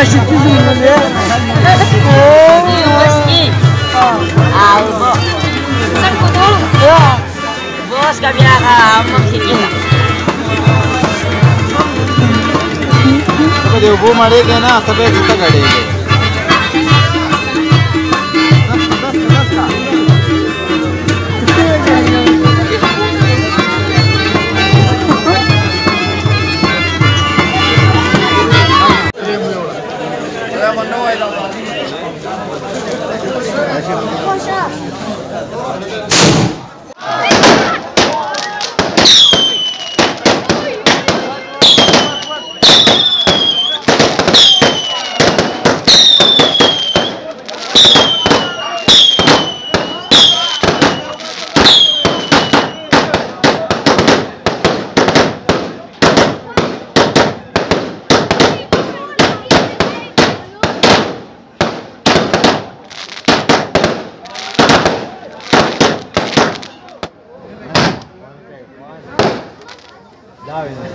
Bos vou akan mengikat. देवभूम अड़ेगे ना तबे tá घड़ेगे 放心 دعوه